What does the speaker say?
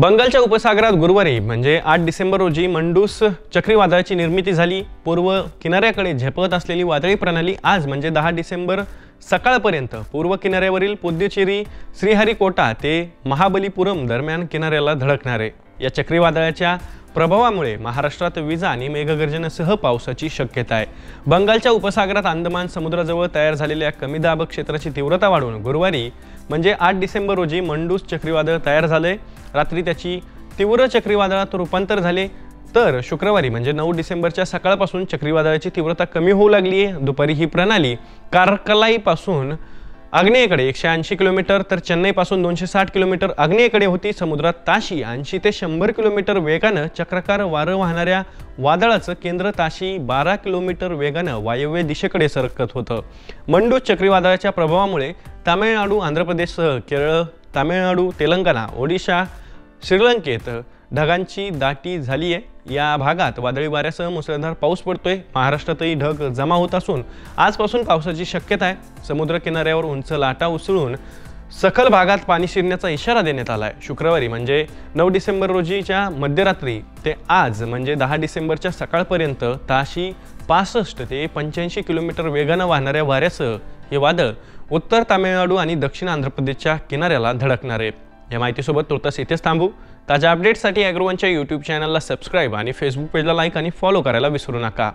बंगालच्या उपसागरात गुरुवारी म्हणजे आठ डिसेंबर रोजी मंडूस चक्रीवादळाची निर्मिती झाली. पूर्व किनाऱ्याकडे झेपत असलेली वादळी प्रणाली आज म्हणजे दहा डिसेंबर सकाळपर्यंत पूर्व किनाऱ्यावरील पुद्दुचेरी श्रीहरिकोटा ते महाबलीपुरम दरम्यान किनाऱ्याला धडकणार. आहे या चक्रीवादळाच्या प्रभावामुळे महाराष्ट्रात विजा आणि मेघगर्जनेसह पावसाची शक्यता आहे. बंगालच्या उपसागरात अंदमान समुद्राजवळ तयार झालेल्या कमी दाब क्षेत्राची तीव्रता वाढून गुरुवारी म्हणजे आठ डिसेंबर रोजी मंडूस चक्रीवादळ तयार झाले रात्री त्याची तीव्र चक्रीवादळात रूपांतर झाले. तर शुक्रवारी म्हणजे नऊ डिसेंबरच्या सकाळपासून चक्रीवादळाची तीव्रता कमी होऊ लागली आहे दुपारी ही प्रणाली कारकलाईपासून आग्नेयेकडे एकशे ऐंशी किलोमीटर तर चेन्नईपासून दोनशे साठ किलोमीटर आग्नेयेकडे होती. समुद्रात ताशी ऐंशी ते शंभर किलोमीटर वेगानं चक्राकार वारं वाहणाऱ्या वादळाचं केंद्र ताशी बारा किलोमीटर वेगानं वायव्य दिशेकडे सरकत होतं. मंडूस चक्रीवादळाच्या प्रभावामुळे तामिळनाडू आंध्र प्रदेशसह केरळ तामिळनाडू तेलंगणा ओडिशा श्रीलंकेत ढगांची दाटी झाली आहे या भागात वादळी वाऱ्यासह मुसळधार पाऊस पडतोय. महाराष्ट्रातही ढग जमा होत असून आजपासून पावसाची शक्यता आहे. समुद्र किनाऱ्यावर उंच लाटा उसळून सखल भागात पाणी शिरण्याचा इशारा देण्यात आला आहे शुक्रवारी म्हणजे नऊ डिसेंबर रोजीच्या मध्यरात्री ते आज म्हणजे दहा डिसेंबरच्या सकाळपर्यंत ताशी पासष्ट ते पंच्याऐंशी किलोमीटर वेगानं वाहणाऱ्या वाऱ्यासह हे वादळ उत्तर तामिळनाडू आणि दक्षिण आंध्र प्रदेशच्या किनाऱ्याला धडकणार. आहे या माहितीसोबत तुर्तास इथेच थांबू. ताज्या अपडेट्ससाठी ॲग्रोवनच्या यूट्यूब चॅनलला सबस्क्राईब आणि फेसबुक पेजला लाईक आणि फॉलो करायला विसरू नका.